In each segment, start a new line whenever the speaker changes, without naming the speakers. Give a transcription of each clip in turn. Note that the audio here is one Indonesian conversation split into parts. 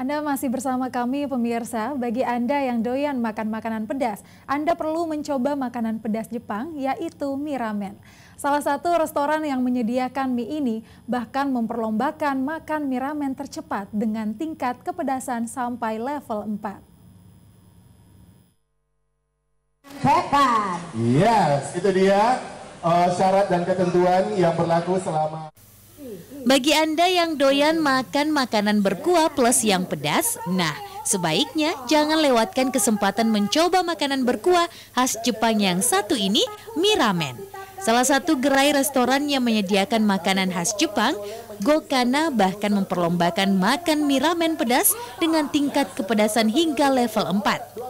Anda masih bersama kami pemirsa. Bagi Anda yang doyan makan makanan pedas, Anda perlu mencoba makanan pedas Jepang yaitu mie ramen. Salah satu restoran yang menyediakan mie ini bahkan memperlombakan makan mie ramen tercepat dengan tingkat kepedasan sampai level 4.
Cepat.
Yes, itu dia uh, syarat dan ketentuan yang berlaku selama
bagi Anda yang doyan makan makanan berkuah plus yang pedas, nah sebaiknya jangan lewatkan kesempatan mencoba makanan berkuah khas Jepang yang satu ini, mie ramen. Salah satu gerai restoran yang menyediakan makanan khas Jepang, Gokana bahkan memperlombakan makan mie ramen pedas dengan tingkat kepedasan hingga level 4.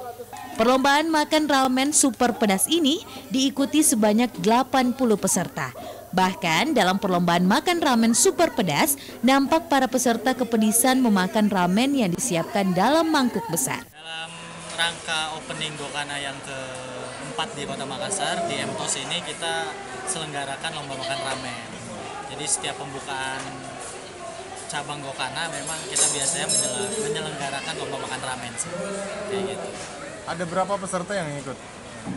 Perlombaan makan ramen super pedas ini diikuti sebanyak 80 peserta. Bahkan dalam perlombaan makan ramen super pedas, nampak para peserta kepedisan memakan ramen yang disiapkan dalam mangkuk besar.
Dalam rangka opening Gokana yang keempat di Kota Makassar, di MTOS ini kita selenggarakan lomba makan ramen. Jadi setiap pembukaan cabang Gokana memang kita biasanya menyelenggarakan lomba makan ramen sih. Kayak gitu.
Ada berapa peserta yang ikut?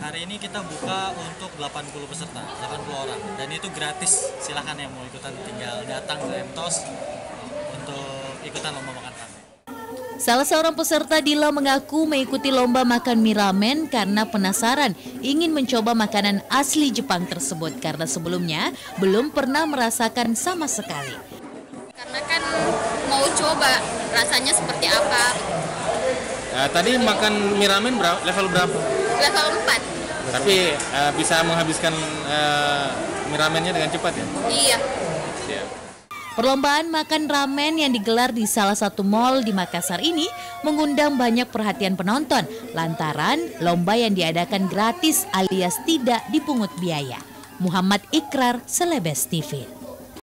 Hari ini kita buka untuk 80 peserta, 80 orang. Dan itu gratis, silahkan yang mau ikutan tinggal datang ke MTOS untuk ikutan lomba makan ramen.
Salah seorang peserta Dila mengaku mengikuti lomba makan mie ramen karena penasaran ingin mencoba makanan asli Jepang tersebut karena sebelumnya belum pernah merasakan sama sekali.
Karena kan mau coba rasanya seperti apa.
Uh, tadi makan mie ramen berapa, level berapa?
level
4. Tapi uh, bisa menghabiskan uh, mie ramennya dengan cepat ya?
Iya.
Yeah. Perlombaan makan ramen yang digelar di salah satu mall di Makassar ini mengundang banyak perhatian penonton lantaran lomba yang diadakan gratis alias tidak dipungut biaya. Muhammad Ikrar, Selebes TV.